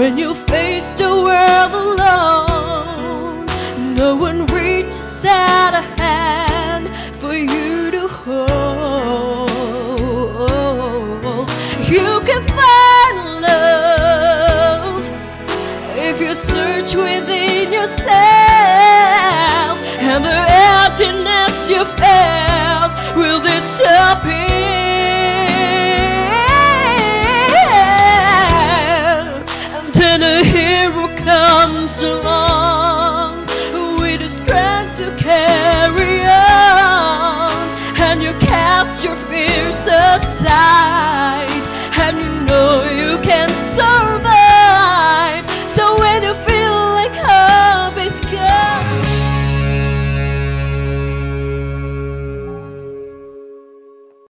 when you face the world alone. No one reaches out a hand for you to hold. You can find love if you search within yourself and the emptiness you feel. comes along with the strength to carry on, and you cast your fears aside.